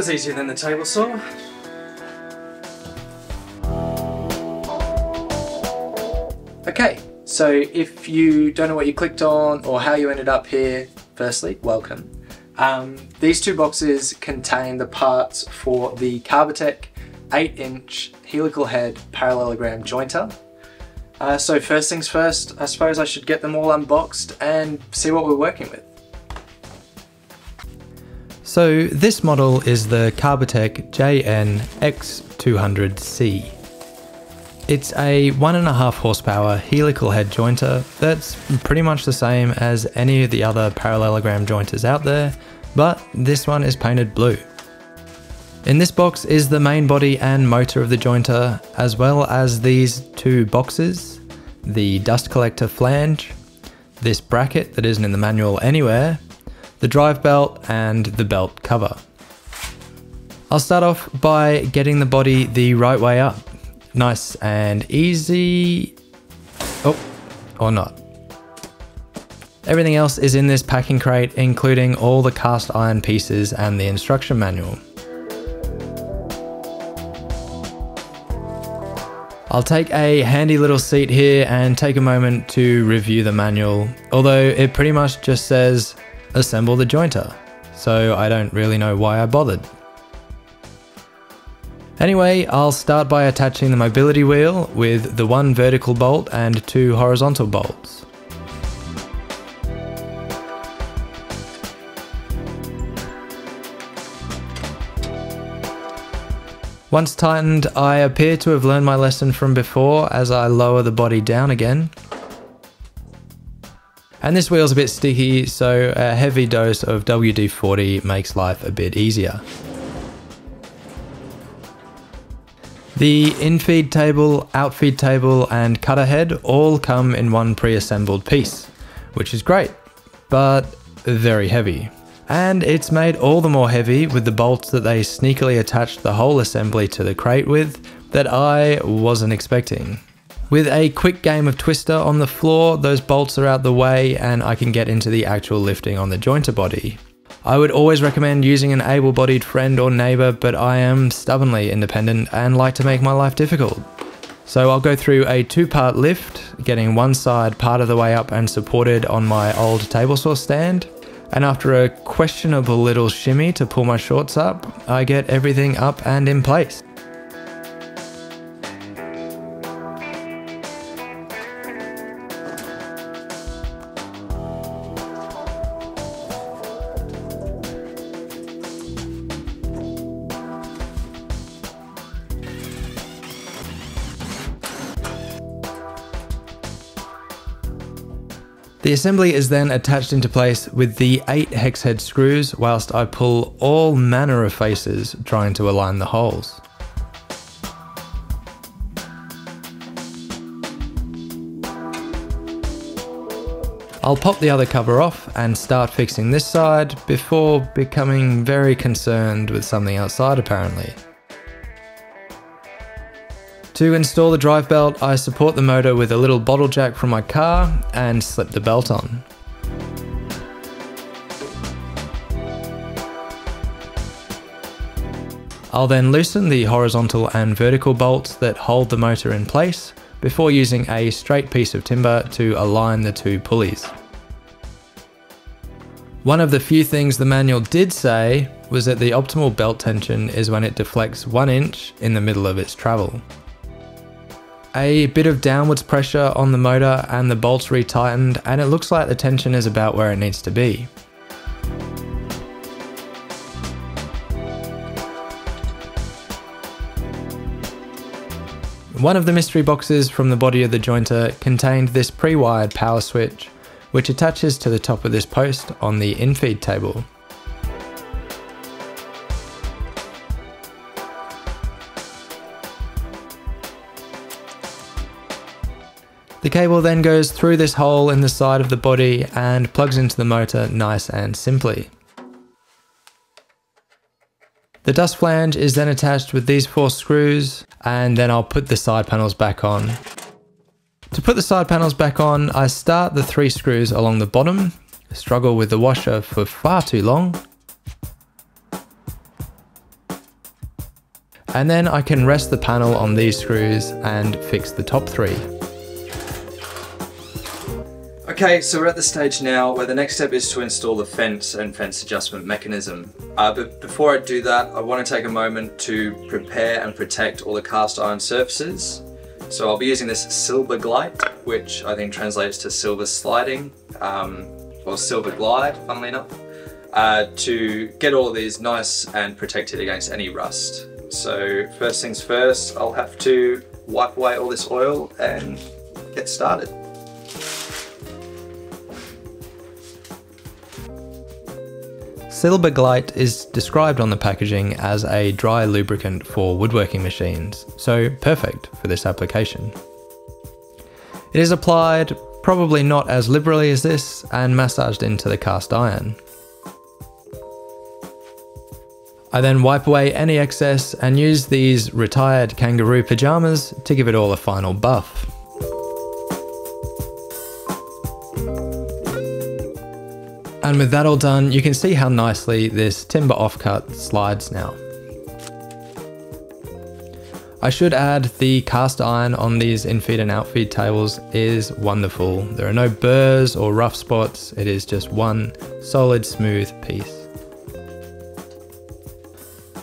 Was easier than the table saw. Okay, so if you don't know what you clicked on or how you ended up here, firstly, welcome. Um, these two boxes contain the parts for the Carbatec 8 inch helical head parallelogram jointer. Uh, so first things first, I suppose I should get them all unboxed and see what we're working with. So this model is the Carbatec JN X200C. It's a one and a half horsepower helical head jointer that's pretty much the same as any of the other parallelogram jointers out there, but this one is painted blue. In this box is the main body and motor of the jointer, as well as these two boxes, the dust collector flange, this bracket that isn't in the manual anywhere, the drive belt and the belt cover. I'll start off by getting the body the right way up nice and easy. Oh, or not. Everything else is in this packing crate, including all the cast iron pieces and the instruction manual. I'll take a handy little seat here and take a moment to review the manual, although it pretty much just says assemble the jointer, so I don't really know why I bothered. Anyway, I'll start by attaching the mobility wheel with the one vertical bolt and two horizontal bolts. Once tightened, I appear to have learned my lesson from before as I lower the body down again. And this wheel's a bit sticky, so a heavy dose of WD-40 makes life a bit easier. The infeed table, outfeed table, and cutter head all come in one pre-assembled piece, which is great, but very heavy. And it's made all the more heavy with the bolts that they sneakily attached the whole assembly to the crate with that I wasn't expecting. With a quick game of Twister on the floor, those bolts are out the way and I can get into the actual lifting on the jointer body. I would always recommend using an able bodied friend or neighbour, but I am stubbornly independent and like to make my life difficult. So I'll go through a two part lift, getting one side part of the way up and supported on my old table saw stand. And after a questionable little shimmy to pull my shorts up, I get everything up and in place. The assembly is then attached into place with the 8 hex head screws whilst I pull all manner of faces trying to align the holes. I'll pop the other cover off and start fixing this side before becoming very concerned with something outside apparently. To install the drive belt, I support the motor with a little bottle jack from my car and slip the belt on. I'll then loosen the horizontal and vertical bolts that hold the motor in place before using a straight piece of timber to align the two pulleys. One of the few things the manual did say was that the optimal belt tension is when it deflects one inch in the middle of its travel. A bit of downwards pressure on the motor and the bolts retightened and it looks like the tension is about where it needs to be. One of the mystery boxes from the body of the jointer contained this pre-wired power switch, which attaches to the top of this post on the infeed table. The cable then goes through this hole in the side of the body and plugs into the motor nice and simply. The dust flange is then attached with these four screws and then I'll put the side panels back on. To put the side panels back on, I start the three screws along the bottom, struggle with the washer for far too long, And then I can rest the panel on these screws and fix the top three. Okay, so we're at the stage now where the next step is to install the fence and fence adjustment mechanism. Uh, but before I do that, I want to take a moment to prepare and protect all the cast iron surfaces. So I'll be using this Silver Glide, which I think translates to silver sliding, um, or silver glide, funnily enough, uh, to get all of these nice and protected against any rust. So first things first, I'll have to wipe away all this oil and get started. Silbergleit is described on the packaging as a dry lubricant for woodworking machines, so perfect for this application. It is applied probably not as liberally as this and massaged into the cast iron. I then wipe away any excess and use these retired kangaroo pyjamas to give it all a final buff. And with that all done, you can see how nicely this timber offcut slides now. I should add the cast iron on these infeed and outfeed tables is wonderful. There are no burrs or rough spots, it is just one solid smooth piece.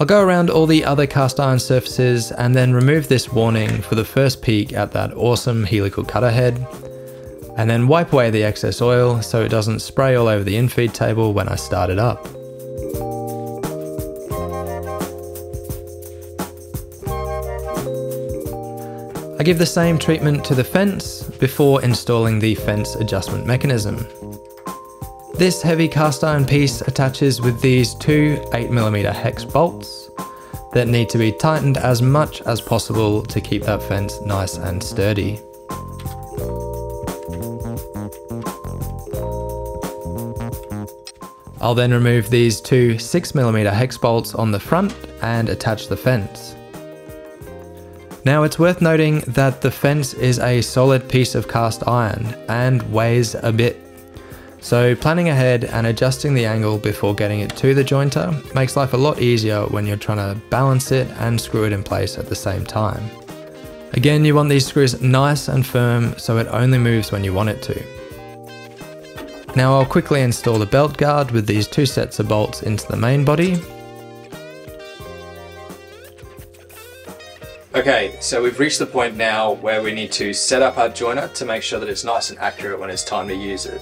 I'll go around all the other cast iron surfaces and then remove this warning for the first peek at that awesome helical cutter head and then wipe away the excess oil so it doesn't spray all over the infeed table when I start it up. I give the same treatment to the fence before installing the fence adjustment mechanism. This heavy cast iron piece attaches with these two 8mm hex bolts that need to be tightened as much as possible to keep that fence nice and sturdy. I'll then remove these two 6mm hex bolts on the front and attach the fence. Now it's worth noting that the fence is a solid piece of cast iron and weighs a bit. So planning ahead and adjusting the angle before getting it to the jointer makes life a lot easier when you're trying to balance it and screw it in place at the same time. Again, you want these screws nice and firm so it only moves when you want it to. Now I'll quickly install the belt guard with these two sets of bolts into the main body. Okay, so we've reached the point now where we need to set up our joiner to make sure that it's nice and accurate when it's time to use it.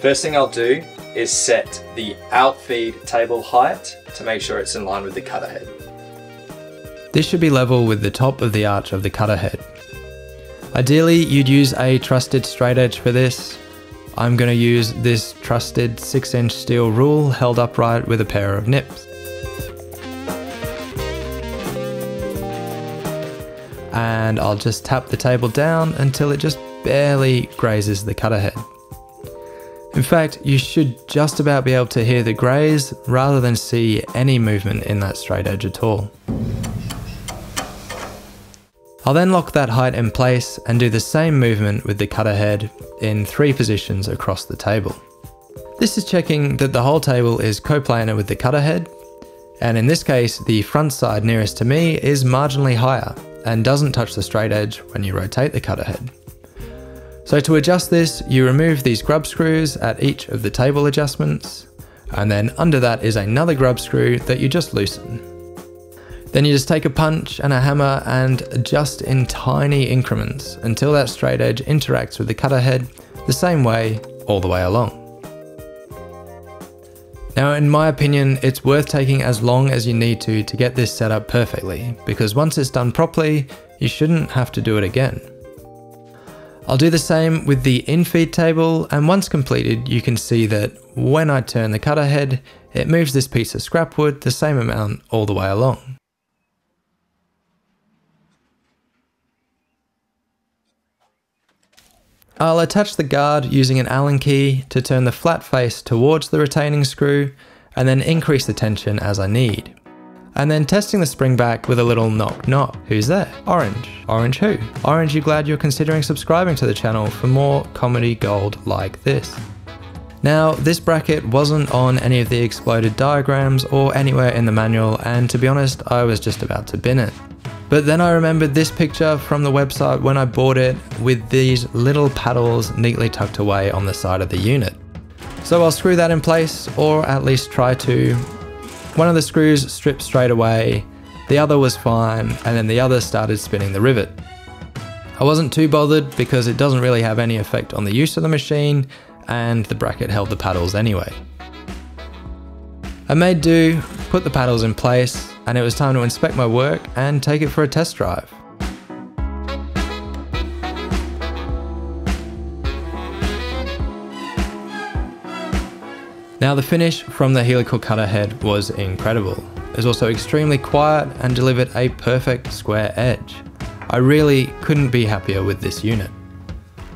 First thing I'll do is set the outfeed table height to make sure it's in line with the cutter head. This should be level with the top of the arch of the cutter head. Ideally, you'd use a trusted straight edge for this, I'm going to use this trusted 6 inch steel rule held upright with a pair of nips. And I'll just tap the table down until it just barely grazes the cutter head. In fact, you should just about be able to hear the graze rather than see any movement in that straight edge at all. I'll then lock that height in place and do the same movement with the cutter head in three positions across the table. This is checking that the whole table is coplanar with the cutter head, and in this case the front side nearest to me is marginally higher and doesn't touch the straight edge when you rotate the cutter head. So to adjust this, you remove these grub screws at each of the table adjustments, and then under that is another grub screw that you just loosen. Then you just take a punch and a hammer and adjust in tiny increments until that straight edge interacts with the cutter head the same way all the way along. Now in my opinion, it's worth taking as long as you need to to get this set up perfectly, because once it's done properly, you shouldn't have to do it again. I'll do the same with the infeed table, and once completed, you can see that when I turn the cutter head, it moves this piece of scrap wood the same amount all the way along. I'll attach the guard using an Allen key to turn the flat face towards the retaining screw and then increase the tension as I need. And then testing the spring back with a little knock knock. Who's there? Orange. Orange who? Orange, you glad you're considering subscribing to the channel for more comedy gold like this? Now, this bracket wasn't on any of the exploded diagrams or anywhere in the manual, and to be honest, I was just about to bin it. But then I remembered this picture from the website when I bought it with these little paddles neatly tucked away on the side of the unit. So I'll screw that in place, or at least try to. One of the screws stripped straight away, the other was fine, and then the other started spinning the rivet. I wasn't too bothered because it doesn't really have any effect on the use of the machine, and the bracket held the paddles anyway. I made do, put the paddles in place, and it was time to inspect my work and take it for a test drive. Now the finish from the helical cutter head was incredible. It was also extremely quiet and delivered a perfect square edge. I really couldn't be happier with this unit.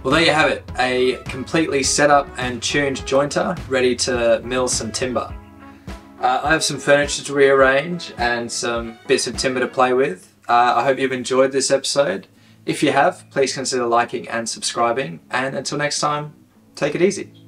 Well, there you have it, a completely set up and tuned jointer ready to mill some timber. Uh, I have some furniture to rearrange and some bits of timber to play with. Uh, I hope you've enjoyed this episode. If you have, please consider liking and subscribing. And until next time, take it easy.